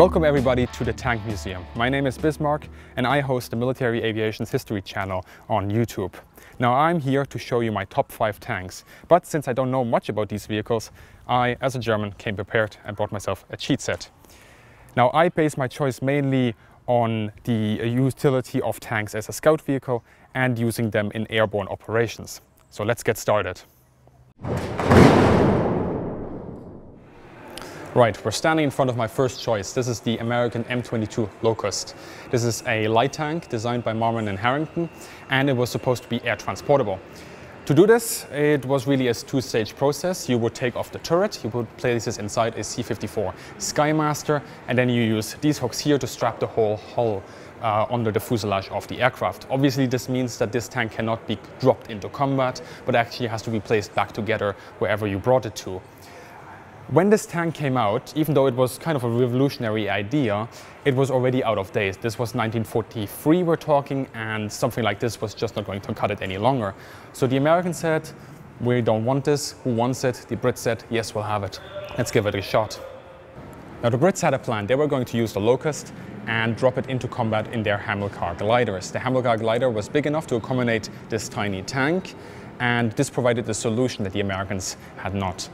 Welcome everybody to the Tank Museum. My name is Bismarck and I host the Military Aviation's History channel on YouTube. Now I'm here to show you my top 5 tanks, but since I don't know much about these vehicles, I, as a German, came prepared and brought myself a cheat set. Now I base my choice mainly on the utility of tanks as a scout vehicle and using them in airborne operations. So let's get started. Right, we're standing in front of my first choice. This is the American M22 Locust. This is a light tank designed by Marmon and Herrington, and it was supposed to be air transportable. To do this, it was really a two-stage process. You would take off the turret, you would place this inside a C-54 Skymaster, and then you use these hooks here to strap the whole hull uh, under the fuselage of the aircraft. Obviously, this means that this tank cannot be dropped into combat, but actually has to be placed back together wherever you brought it to. When this tank came out, even though it was kind of a revolutionary idea, it was already out of date. This was 1943 we're talking, and something like this was just not going to cut it any longer. So the Americans said, we don't want this, who wants it? The Brits said, yes, we'll have it. Let's give it a shot. Now the Brits had a plan. They were going to use the Locust and drop it into combat in their Hamilcar gliders. The Hamilcar glider was big enough to accommodate this tiny tank, and this provided the solution that the Americans had not.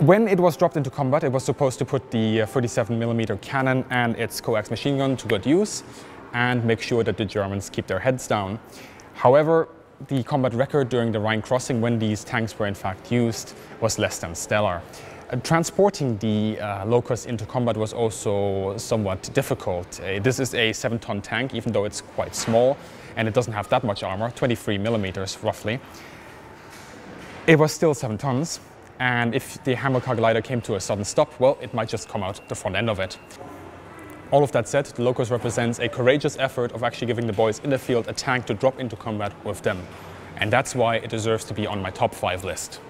When it was dropped into combat, it was supposed to put the 37mm uh, cannon and its coax machine gun to good use and make sure that the Germans keep their heads down. However, the combat record during the Rhine crossing when these tanks were in fact used was less than stellar. Uh, transporting the uh, Locust into combat was also somewhat difficult. Uh, this is a 7-ton tank, even though it's quite small, and it doesn't have that much armor, 23 millimeters roughly. It was still 7 tons, and if the Hamilcar glider came to a sudden stop, well, it might just come out the front end of it. All of that said, the Locust represents a courageous effort of actually giving the boys in the field a tank to drop into combat with them. And that's why it deserves to be on my top five list.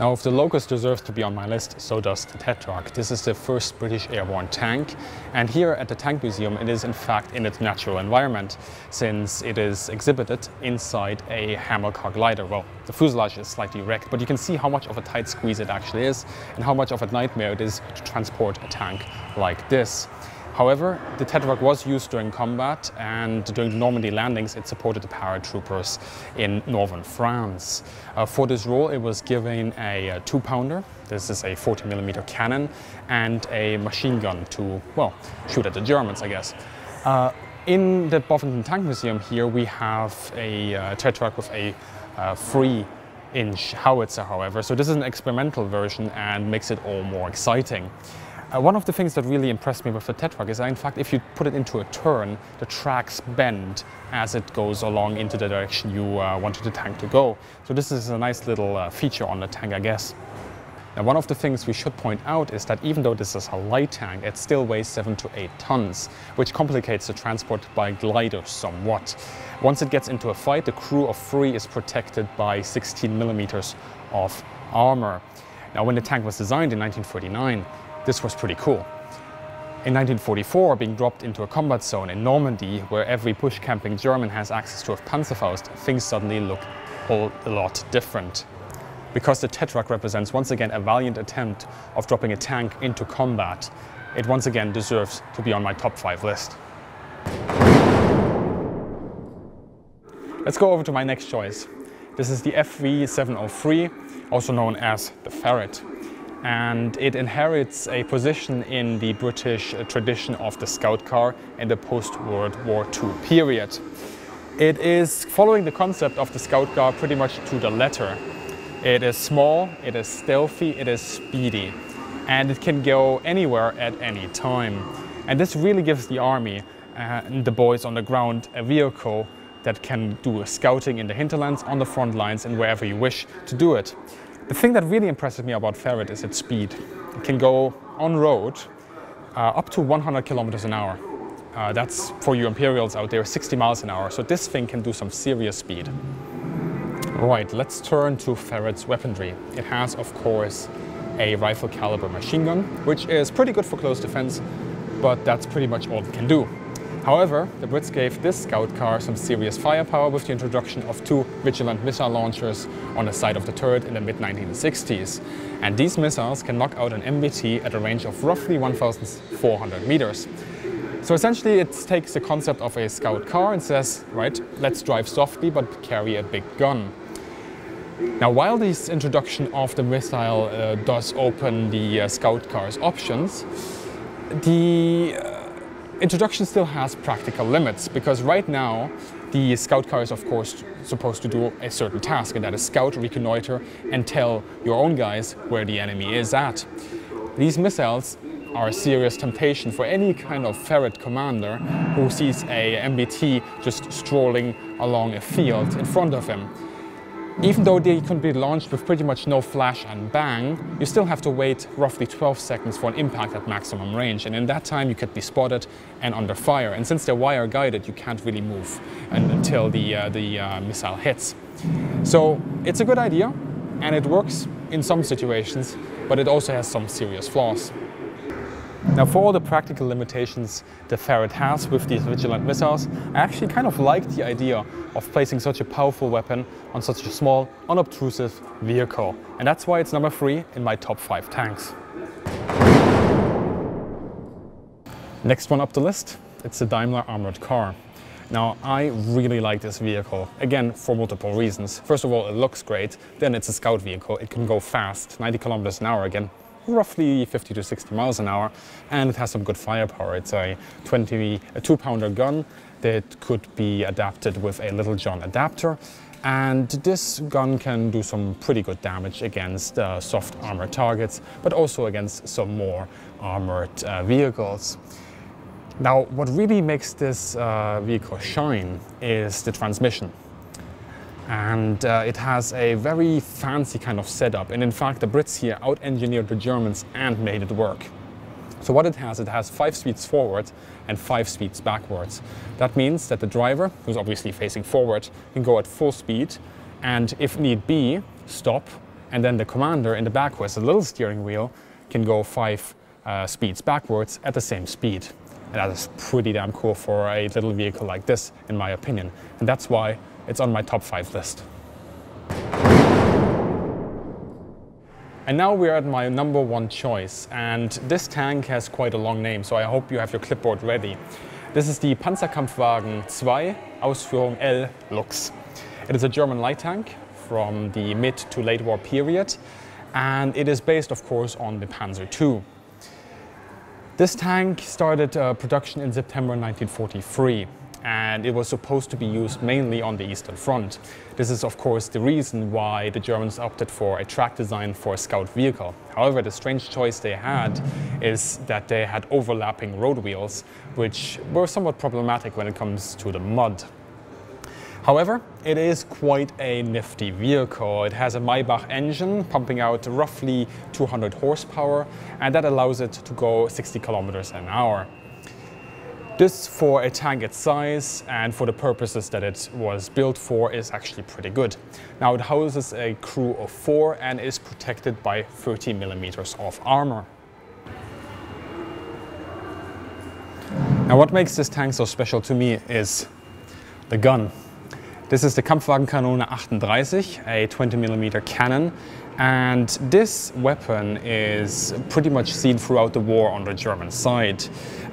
Now, if the Locust deserves to be on my list, so does the Tetrarch. This is the first British airborne tank, and here at the Tank Museum it is in fact in its natural environment, since it is exhibited inside a Hamilcar glider. Well, the fuselage is slightly wrecked, but you can see how much of a tight squeeze it actually is, and how much of a nightmare it is to transport a tank like this. However, the Tetrarch was used during combat and during the Normandy landings it supported the paratroopers in northern France. Uh, for this role it was given a, a two-pounder, this is a 40mm cannon, and a machine gun to, well, shoot at the Germans I guess. Uh, in the Bovington Tank Museum here we have a uh, Tetrarch with a uh, inch howitzer however, so this is an experimental version and makes it all more exciting. Uh, one of the things that really impressed me with the Tetrarch is that in fact if you put it into a turn, the tracks bend as it goes along into the direction you uh, wanted the tank to go. So this is a nice little uh, feature on the tank I guess. Now one of the things we should point out is that even though this is a light tank, it still weighs 7 to 8 tons, which complicates the transport by glider somewhat. Once it gets into a fight, the crew of three is protected by 16 millimeters of armor. Now when the tank was designed in 1949, this was pretty cool. In 1944, being dropped into a combat zone in Normandy, where every bush camping German has access to a Panzerfaust, things suddenly look a lot different. Because the Tetrarch represents once again a valiant attempt of dropping a tank into combat, it once again deserves to be on my top 5 list. Let's go over to my next choice. This is the FV703, also known as the Ferret and it inherits a position in the British tradition of the scout car in the post-World War II period. It is following the concept of the scout car pretty much to the letter. It is small, it is stealthy, it is speedy, and it can go anywhere at any time. And this really gives the army and the boys on the ground a vehicle that can do scouting in the hinterlands, on the front lines, and wherever you wish to do it. The thing that really impresses me about Ferret is its speed. It can go on road uh, up to 100 kilometers an hour. Uh, that's for you Imperials out there, 60 miles an hour. So this thing can do some serious speed. Right, let's turn to Ferret's weaponry. It has, of course, a rifle caliber machine gun, which is pretty good for close defense, but that's pretty much all it can do. However, the Brits gave this scout car some serious firepower with the introduction of two Vigilant missile launchers on the side of the turret in the mid-1960s. And these missiles can knock out an MBT at a range of roughly 1,400 meters. So essentially it takes the concept of a scout car and says, right, let's drive softly but carry a big gun. Now while this introduction of the missile uh, does open the uh, scout car's options, the introduction still has practical limits because right now the scout car is of course supposed to do a certain task and that is scout, reconnoiter and tell your own guys where the enemy is at. These missiles are a serious temptation for any kind of ferret commander who sees a MBT just strolling along a field in front of him. Even though they can be launched with pretty much no flash and bang, you still have to wait roughly 12 seconds for an impact at maximum range. And in that time, you could be spotted and under fire. And since they're wire guided, you can't really move until the, uh, the uh, missile hits. So it's a good idea, and it works in some situations, but it also has some serious flaws. Now for all the practical limitations the Ferret has with these Vigilant missiles, I actually kind of like the idea of placing such a powerful weapon on such a small, unobtrusive vehicle. And that's why it's number three in my top five tanks. Next one up the list, it's the Daimler armored car. Now, I really like this vehicle, again, for multiple reasons. First of all, it looks great, then it's a scout vehicle, it can go fast, 90 kilometers an hour again, roughly 50 to 60 miles an hour, and it has some good firepower. It's a 20, a two pounder gun that could be adapted with a Littlejohn adapter. And this gun can do some pretty good damage against uh, soft armored targets, but also against some more armored uh, vehicles. Now, what really makes this uh, vehicle shine is the transmission and uh, it has a very fancy kind of setup. And in fact, the Brits here out-engineered the Germans and made it work. So what it has, it has five speeds forward and five speeds backwards. That means that the driver, who's obviously facing forward, can go at full speed and if need be, stop. And then the commander in the back who has a little steering wheel can go five uh, speeds backwards at the same speed. And that is pretty damn cool for a little vehicle like this, in my opinion. And that's why it's on my top five list. And now we're at my number one choice, and this tank has quite a long name, so I hope you have your clipboard ready. This is the Panzerkampfwagen 2 Ausführung L Luchs. It is a German light tank from the mid to late war period, and it is based, of course, on the Panzer II. This tank started uh, production in September 1943 and it was supposed to be used mainly on the Eastern Front. This is of course the reason why the Germans opted for a track design for a scout vehicle. However, the strange choice they had is that they had overlapping road wheels, which were somewhat problematic when it comes to the mud. However, it is quite a nifty vehicle. It has a Maybach engine pumping out roughly 200 horsepower and that allows it to go 60 kilometers an hour. This, for a tank its size and for the purposes that it was built for, is actually pretty good. Now it houses a crew of four and is protected by 30 millimeters of armor. Now what makes this tank so special to me is the gun. This is the Kampfwagenkanone 38, a 20 millimeter cannon and this weapon is pretty much seen throughout the war on the German side.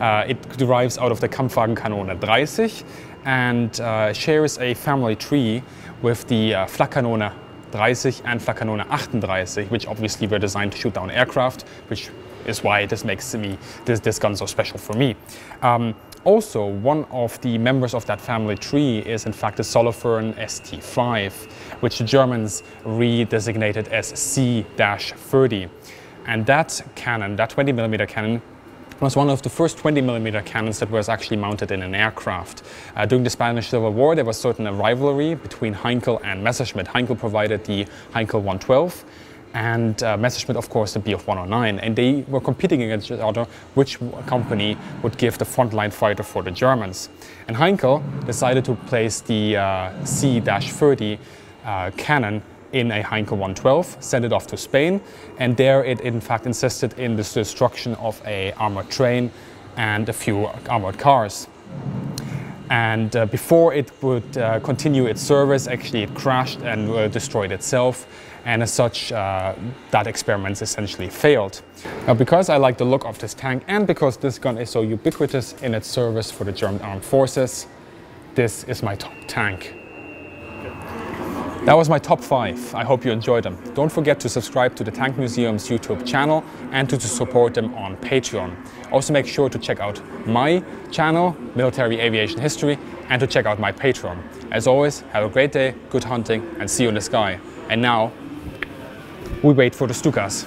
Uh, it derives out of the Kampfwagenkanone 30 and uh, shares a family tree with the uh, Flakkanone 30 and Flakkanone 38, which obviously were designed to shoot down aircraft, which is why this makes me this, this gun so special for me. Um, also, one of the members of that family tree is in fact the Solothurn ST5, which the Germans redesignated as C-30. And that cannon, that 20 millimeter cannon, was one of the first 20 millimeter cannons that was actually mounted in an aircraft. Uh, during the Spanish Civil War, there was certain rivalry between Heinkel and Messerschmitt. Heinkel provided the Heinkel 112, and uh, Messerschmitt, of course, the Bf 109. And they were competing against each other which company would give the frontline fighter for the Germans. And Heinkel decided to place the uh, C-30 uh, cannon in a Heinkel 112, send it off to Spain, and there it in fact insisted in the destruction of a armored train and a few armored cars. and uh, before it would uh, continue its service, actually it crashed and uh, destroyed itself and as such uh, that experiment essentially failed. Now because I like the look of this tank and because this gun is so ubiquitous in its service for the German armed forces, this is my top tank. That was my top five. I hope you enjoyed them. Don't forget to subscribe to the Tank Museum's YouTube channel and to, to support them on Patreon. Also make sure to check out my channel, Military Aviation History, and to check out my Patreon. As always, have a great day, good hunting, and see you in the sky. And now, we wait for the Stukas.